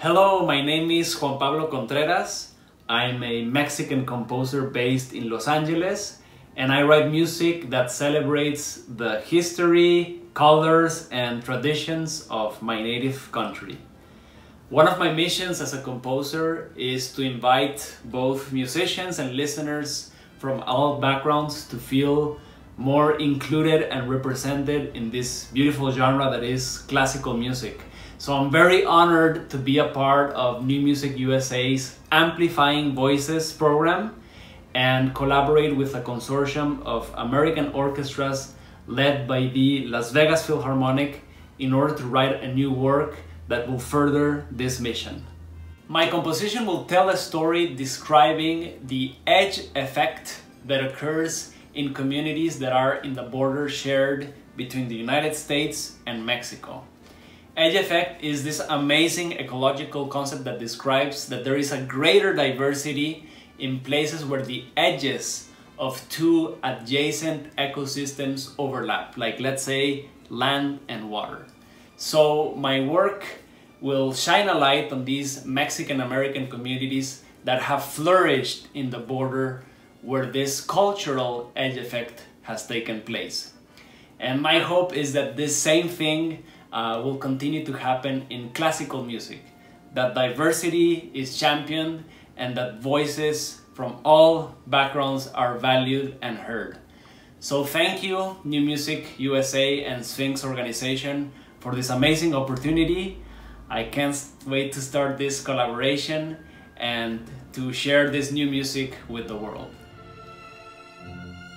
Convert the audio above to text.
Hello, my name is Juan Pablo Contreras. I'm a Mexican composer based in Los Angeles, and I write music that celebrates the history, colors, and traditions of my native country. One of my missions as a composer is to invite both musicians and listeners from all backgrounds to feel more included and represented in this beautiful genre that is classical music. So I'm very honored to be a part of New Music USA's Amplifying Voices program and collaborate with a consortium of American orchestras led by the Las Vegas Philharmonic in order to write a new work that will further this mission. My composition will tell a story describing the edge effect that occurs in communities that are in the border shared between the United States and Mexico. Edge effect is this amazing ecological concept that describes that there is a greater diversity in places where the edges of two adjacent ecosystems overlap, like let's say land and water. So my work will shine a light on these Mexican American communities that have flourished in the border where this cultural edge effect has taken place. And my hope is that this same thing uh, will continue to happen in classical music. That diversity is championed and that voices from all backgrounds are valued and heard. So thank you, New Music USA and Sphinx organization for this amazing opportunity. I can't wait to start this collaboration and to share this new music with the world. Thank you.